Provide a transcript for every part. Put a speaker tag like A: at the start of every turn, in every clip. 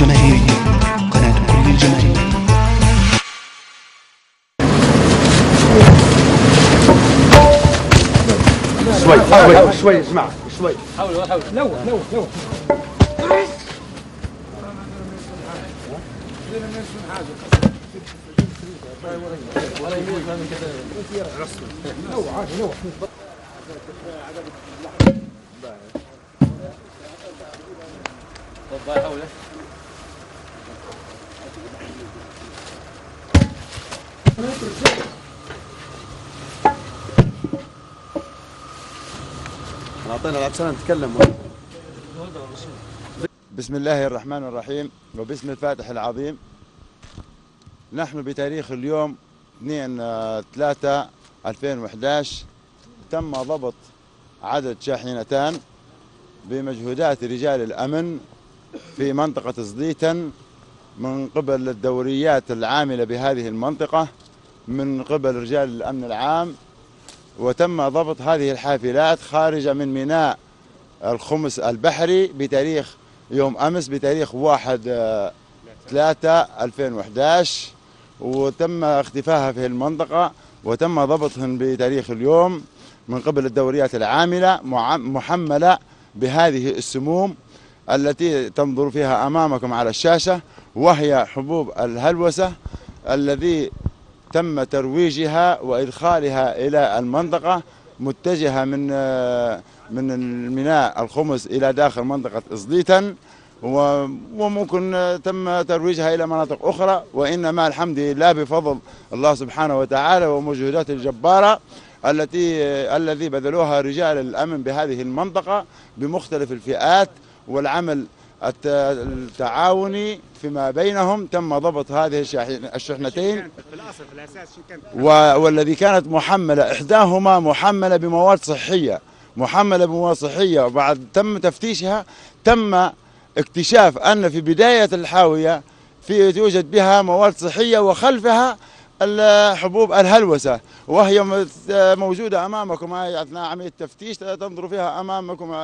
A: الجماهيرية قناة كل الجماهير.
B: شوي شوي شوي اسمع. شوي أعطينا العطسان نتكلم بسم الله الرحمن الرحيم وباسم الفاتح العظيم. نحن بتاريخ اليوم 2 3 2011 تم ضبط عدد شاحنتان بمجهودات رجال الأمن في منطقة صديتن. من قبل الدوريات العاملة بهذه المنطقة من قبل رجال الأمن العام وتم ضبط هذه الحافلات خارجة من ميناء الخمس البحري بتاريخ يوم أمس بتاريخ 1 آه، 3 2011 وتم اختفائها في المنطقة وتم ضبطهن بتاريخ اليوم من قبل الدوريات العاملة محملة بهذه السموم التي تنظر فيها أمامكم على الشاشة. وهي حبوب الهلوسة الذي تم ترويجها وإدخالها إلى المنطقة متجهة من آه، من الميناء الخمس إلى داخل منطقة ازديتن و- وممكن آه، تم ترويجها إلى مناطق أخرى وإنما الحمد لله بفضل الله سبحانه وتعالى ومجهودات الجبارة التي آه، الذي بذلوها رجال الأمن بهذه المنطقة بمختلف الفئات والعمل التعاوني فيما بينهم تم ضبط هذه الشحنتين. والذي كانت محملة إحداهما محملة بمواد صحية. محملة بمواد صحية. وبعد تم تفتيشها تم اكتشاف أن في بداية الحاوية في توجد بها مواد صحية وخلفها ال- حبوب الهلوسة وهي م- موجودة أمامكم. هاي أثناء عملية التفتيش تنظروا فيها أمامكم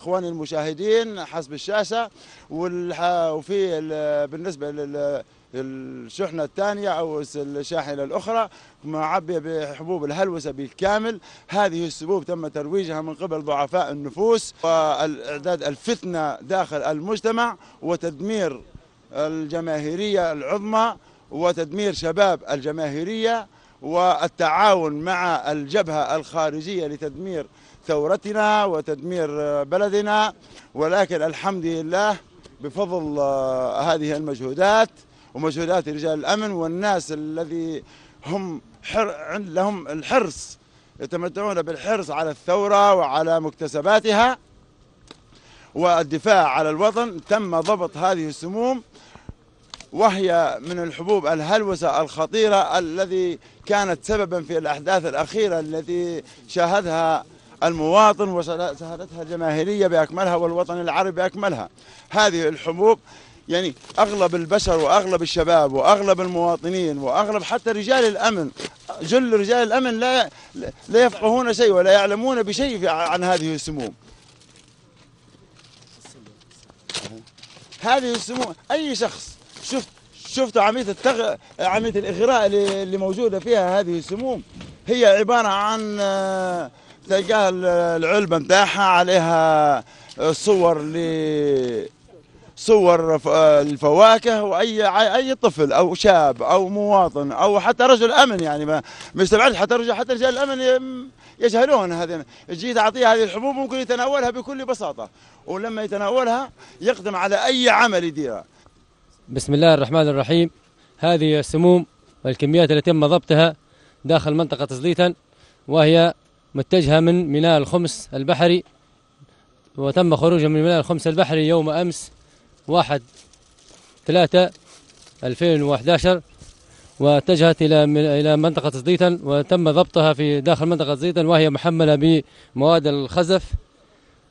B: إخواني المشاهدين حسب الشاشة. وفي ال- بالنسبة لل الشحنة الثانية أو الشاحنة الأخرى معبية بحبوب الهلوسة بالكامل. هذه السبوب تم ترويجها من قبل ضعفاء النفوس والإعداد الفتنة داخل المجتمع وتدمير الجماهيرية العظمى. وتدمير شباب الجماهيرية والتعاون مع الجبهة الخارجية لتدمير ثورتنا وتدمير بلدنا. ولكن الحمد لله بفضل آه، هذه المجهودات ومجهودات رجال الأمن والناس الذي هم حر لهم الحرص يتمتعون بالحرص على الثورة وعلى مكتسباتها. والدفاع على الوطن تم ضبط هذه السموم وهي من الحبوب الهلوسة الخطيرة الذي كانت سببا في الأحداث الأخيرة التي شاهدها المواطن وشاهدتها الجماهيرية بأكملها والوطن العربي بأكملها. هذه الحبوب يعني أغلب البشر وأغلب الشباب وأغلب المواطنين وأغلب حتى رجال الأمن جل رجال الأمن لا لا يفقهون شيء ولا يعلمون بشيء عن هذه السموم. هذه السموم أي شخص شفت شفتوا عملية التغ... عملية الإغراء اللي موجودة فيها هذه السموم. هي عبارة عن آه، تلقاها ال- العلبة متاعها عليها آه، صور ل صور آه، الفواكه وأي أي طفل أو شاب أو مواطن أو حتى رجل أمن يعني ما مستبعد حتى رجل حتى رجال الأمن يجهلون هذه. جيت اعطيه هذه الحبوب ممكن يتناولها بكل بساطة ولما يتناولها يقدم على أي عمل يديره
C: بسم الله الرحمن الرحيم. هذه السموم والكميات التي تم ضبطها داخل منطقة زليتن وهي متجهة من ميناء الخمس البحري وتم خروجها من ميناء الخمس البحري يوم أمس واحد ثلاثة 2011 واتجهت إلى إلى منطقة زليتن وتم ضبطها في داخل منطقة زليتن وهي محملة بمواد الخزف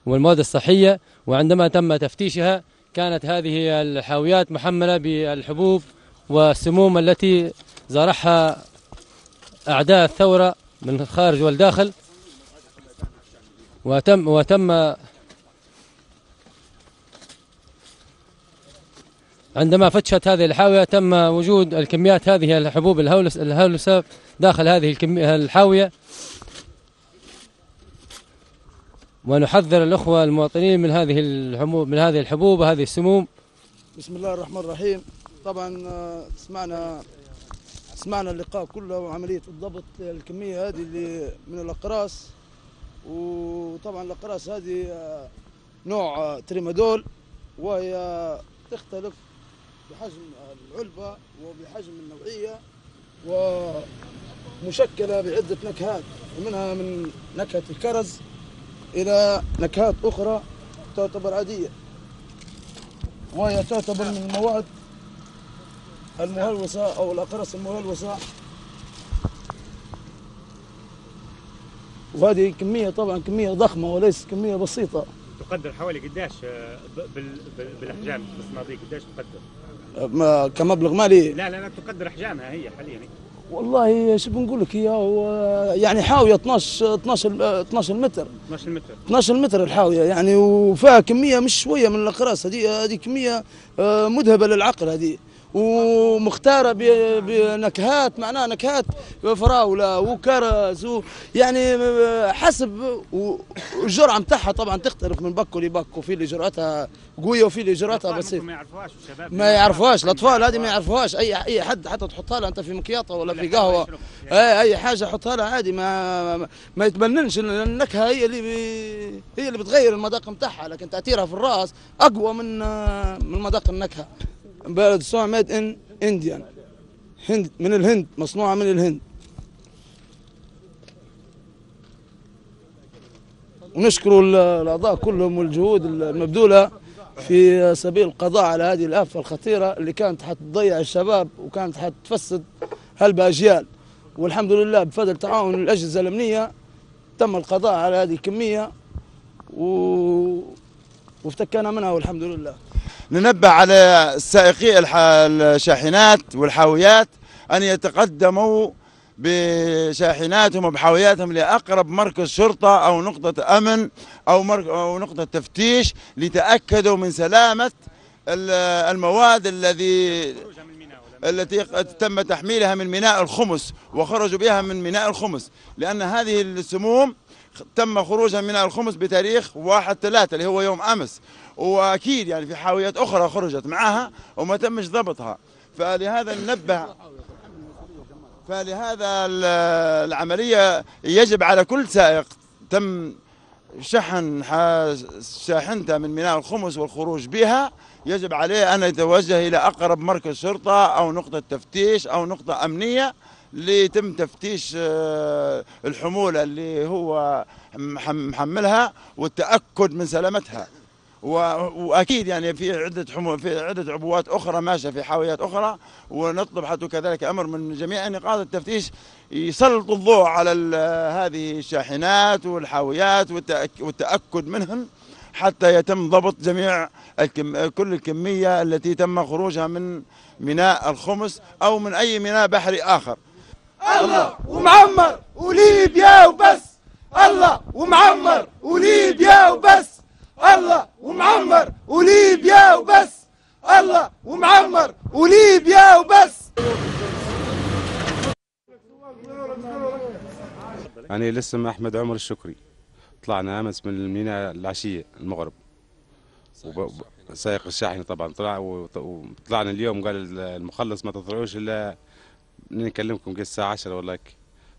C: والمواد الصحية وعندما تم تفتيشها كانت هذه الحاويات محملة بالحبوب والسموم التي زرعها أعداء الثورة من الخارج والداخل. وتم وتم عندما فتشت هذه الحاوية تم وجود الكميات هذه الحبوب الهولس الهولسة داخل هذه الحاوية. ونحذر الأخوة المواطنين من هذه الحبوب من هذه الحبوب وهذه السموم.
D: بسم الله الرحمن الرحيم. طبعا آه، سمعنا سمعنا اللقاء كله وعملية الضبط الكمية هذه اللي من الأقراص. وطبعا الأقراص هذه آه، نوع آه، تريمادول وهي تختلف بحجم العلبة وبحجم النوعية ومشكلة بعدة نكهات ومنها من نكهة الكرز. إلى نكهات أخرى تعتبر عادية. وهي تعتبر من المواد المهلوسة أو الأقراص المهلوسة. وهذه كمية طبعا كمية ضخمة وليس كمية بسيطة.
E: تقدر حوالي قداش آه، ب- بال- بال- بالاحجام بالصناديق قداش تقدر؟
D: ما- كمبلغ مالي.
E: لا لا لا تقدر أحجامها هي حاليا.
D: والله شو بنقول لك هي يعني حاوية 12 12 12 متر
E: 12 متر
D: 12 متر الحاوية يعني وفيها كمية مش شوية من الأقراص هذه هذه كمية آه، مذهبة للعقل هذه ومختارة ب- بنكهات معناها نكهات فراولة وكرز يعني حسب و- والجرعة متاعها طبعا تختلف من بك لبك وفي اللي جرعتها قوية وفي اللي جرعتها
E: ممكن ما يعرفوهاش والشباب
D: ما يعرفوهاش الأطفال هذه ما يعرفوهاش. اي أي حد حتى تحطها لها أنت في مكياطة ولا في قهوة. اي أي حاجة حطها لها عادي ما ما- يتبننش النكهة هي اللي بي هي اللي بتغير المذاق نتاعها لكن تأثيرها في الرأس أقوى من من مذاق النكهة. بلد سوع ميد ان إنديان. هند من الهند مصنوعة من الهند. ونشكر ال- الأعضاء كلهم والجهود المبذولة في سبيل القضاء على هذه الآفة الخطيرة اللي كانت حتضيع الشباب وكانت حتفسد هالبأجيال والحمد لله بفضل تعاون الأجهزة الأمنية تم القضاء على هذه الكمية و... وافتكينا منها والحمد لله.
B: ننبه على السائقي الح- الشاحنات والحاويات أن يتقدموا بشاحناتهم وبحاوياتهم لأقرب مركز شرطة أو نقطة أمن أو. أو نقطة تفتيش لتأكدوا من سلامة ال- المواد الذي التي تم تحميلها من ميناء الخمس وخرجوا بها من ميناء الخمس لأن هذه السموم تم خروجها من ميناء الخمس بتاريخ واحد ثلاثة اللي هو يوم أمس وأكيد يعني في حاويات أخرى خرجت معها وما تمش ضبطها. فلهذا ننبه فلهذا ال- العملية يجب على كل سائق تم شحن شاحنته من ميناء الخمس والخروج بها. يجب عليه أن يتوجه إلى أقرب مركز شرطة أو نقطة تفتيش أو نقطة أمنية ليتم تفتيش آه، الحمولة اللي هو محم- محملها والتأكد من سلامتها. وأكيد يعني في عدة حمو في عدة عبوات أخرى ماشية في حاويات أخرى ونطلب حتى كذلك أمر من جميع نقاط التفتيش يسلطوا الضوء على هذه الشاحنات والحاويات والتأكد منهن حتى يتم ضبط جميع الكم كل الكمية التي تم خروجها من ميناء الخمس أو من أي ميناء بحري آخر. الله ومعمر وليبيا وبس. الله ومعمر وليبيا وبس. الله ومعمر وليبيا وبس. الله ومعمر وليبيا وبس.
F: أنا الاسم أحمد عمر الشكري. طلعنا أمس من الميناء العشية المغرب. سائق الشاحنة طبعا. طلع وط- وطلعنا اليوم قال المخلص ما تطلعوش إلا نكلمكم الساعة 10 والله.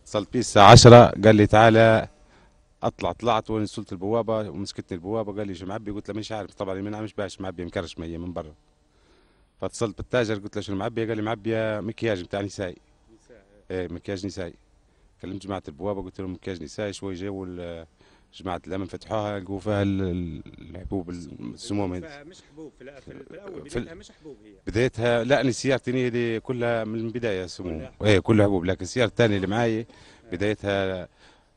F: اتصلت بيه الساعة 10 قال لي تعالى أطلع طلعت وأنا وصلت البوابة ومسكتني البوابة قال لي شو معبي؟ قلت له مش عارف. طبعا المنعه مش باش معبي؟ مكرش مية من برا. فاتصلت بالتاجر قلت له شو معبي؟ قال لي معبيه مكياج بتاع نسائي إيه مكياج نسائي كلمت جماعة البوابة قلت لهم مكياج نسائي شوي جابوا ال- جماعة الأمن فتحوها لقوا فيها ال- ال- الحبوب السموم هذه.
E: فمش حبوب في,
F: الأول
E: بدايتها مش حبوب هي.
F: بدايتها لا أنا سيارتي هذه كلها من البداية سموم. إيه كلها حبوب. لكن السيارة الثانية اللي معي بدايتها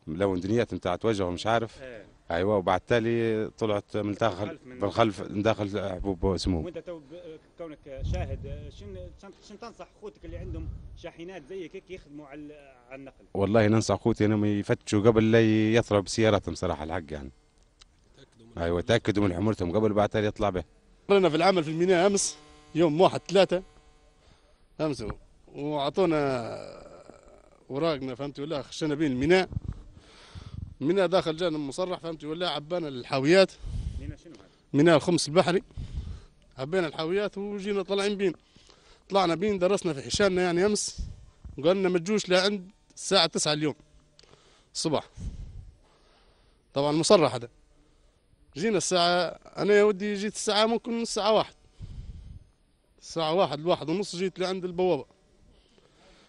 F: لون دنيات نتاع توجه ومش عارف.
E: آه.
F: أيوه وبعد تالي طلعت من داخل
E: من-
F: بالخلف من داخل حبوب سموم.
E: وأنت تو كونك شاهد آه، شن تنصح أخوتك اللي عندهم شاحنات زيك هيك يخدموا على على النقل؟
F: والله ننصح أخوتي إنهم يفتشوا قبل لا يطلعوا بسياراتهم صراحة الحق يعني. أيوه تاكدوا من حمولتهم قبل بعد تالي يطلع به.
G: مرنا في العمل في الميناء أمس يوم واحد ثلاثة فهمتوا وأعطونا أوراقنا فهمتوا ولا خشينا بين الميناء. ميناء داخل جانب مصرح فهمتوا ولا عبانا الحاويات؟ ميناء الخمس البحري. عبينا الحاويات وجينا طالعين بين. طلعنا بين درسنا في حشاننا يعني أمس. وقالنا ما تجوش لعند الساعة تسعة اليوم الصبح طبعا مصرح هذا. جينا الساعة أنا يا ودي جيت الساعة ممكن الساعة واحد. الساعة واحد الواحد ونص جيت لعند البوابة.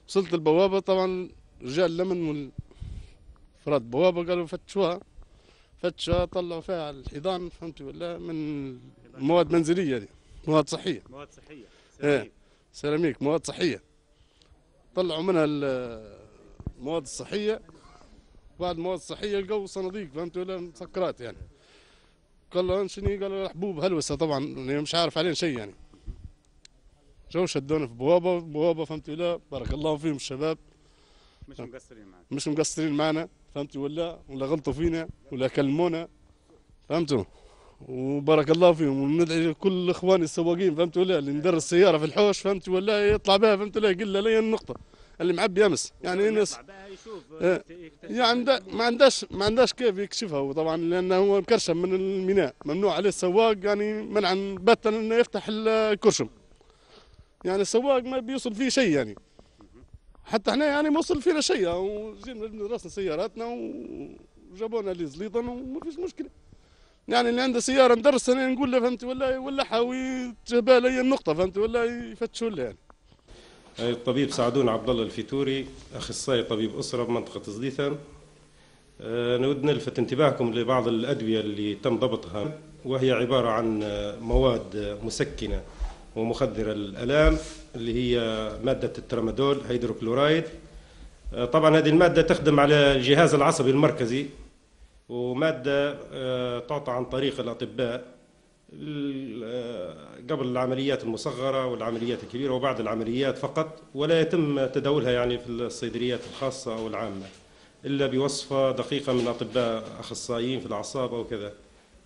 G: وصلت البوابة طبعا رجال الأمن فراد البوابة قالوا فتشوها. فتشها طلعوا فيها الحيضان فهمت ولا؟ من مواد منزلية دي. مواد صحية.
E: مواد صحية.
G: إيه.
E: سيراميك.
G: سيراميك مواد صحية. طلعوا منها ال- المواد الصحية. بعد المواد الصحية لقوا صناديق فهمت ولا؟ مسكرات يعني. قال له شنو؟ قالوا حبوب هلوسة طبعا أنا مش عارف عليهم شيء يعني. جو شدونا في بوابة بوابة فهمت ولا؟ بارك الله فيهم الشباب.
E: مش مقصرين معك
G: مش مقصرين معنا فهمت ولا؟ ولا غلطوا فينا ولا كلمونا فهمتوا؟ وبارك الله فيهم وندعي كل إخواني السواقين فهمت ولا؟ اللي ندرس السيارة في الحوش فهمت ولا؟ يطلع بها فهمت ولا؟ يقول له لي النقطة اللي معبي أمس. يعني الناس
E: يطلع بقى يشوف
G: يعني ما عنداش ما عنداش كيف يكشفها هو طبعا لأنه هو مكرشم من الميناء ممنوع عليه السواق يعني منعا باتا إنه يفتح الكرشم. يعني السواق ما بيوصل فيه شيء يعني. حتى إحنا يعني ما وصل فينا شيء. وجينا درسنا سياراتنا وجابونا لي زليطا وما فيش مشكلة. يعني اللي عنده سيارة ندرسها أنا نقول له فهمت ولا يولعها ويجيبها لي النقطة فهمت ولا يفتشوا لها يعني.
H: الطبيب سعدون عبد الله الفيتوري أخصائي طبيب أسرة بمنطقة زليتن أه، نود نلفت انتباهكم لبعض الأدوية اللي تم ضبطها وهي عبارة عن مواد مسكنة. ومخدره الألام اللي هي مادة الترامادول hydrochloride. أه، طبعا هذه المادة تخدم على الجهاز العصبي المركزي ومادة أه، تعطى عن طريق الأطباء ال- آه، قبل العمليات المصغرة والعمليات الكبيرة وبعد العمليات فقط ولا يتم تداولها يعني في الصيدليات الخاصة أو العامة إلا بوصفة دقيقة من أطباء أخصائيين في الأعصاب أو كذا.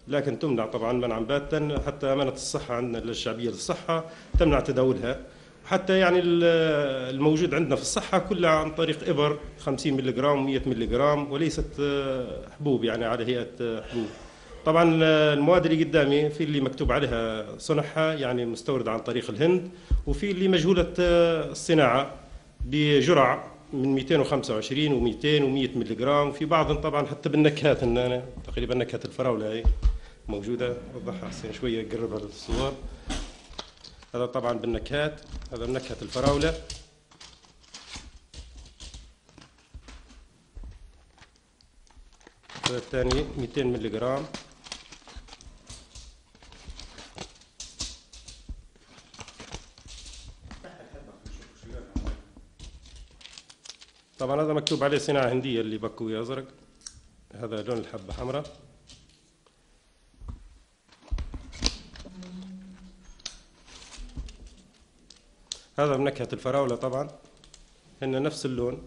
H: لكن تمنع طبعا منعا باتا حتى أمانة الصحة عندنا الشعبية للصحة تمنع تداولها. حتى يعني ال- الموجود عندنا في الصحة كلها عن طريق إبر 50 ملغ 100 ملغ وليست آه، حبوب يعني على هيئة آه، حبوب. طبعا المواد اللي قدامي في اللي مكتوب عليها صنعها يعني مستورد عن طريق الهند وفي اللي مجهولة آه، الصناعة بجرع من 225 و200 و100 ملغ وفي بعض طبعا حتى بالنكهات أنا تقريبا نكهة الفراولة هي موجودة وضحها حسين شوية قربها للصور هذا طبعا بالنكهات هذا نكهة الفراولة. هذا الثاني 200 ملغ طبعا هذا مكتوب عليه صناعة هندية اللي بكوي أزرق. هذا لون الحبة حمراء. هذا بنكهة الفراولة طبعا. هن نفس اللون.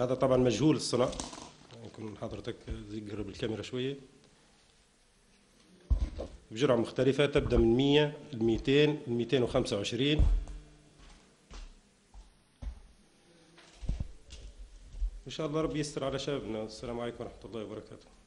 H: هذا طبعا مجهول الصنع. يكون حضرتك زي قرب الكاميرا شوية. بجرعة مختلفة تبدأ من 100 ل 200 ل 225 إن شاء الله ربي يستر على شبابنا. السلام عليكم ورحمة الله وبركاته.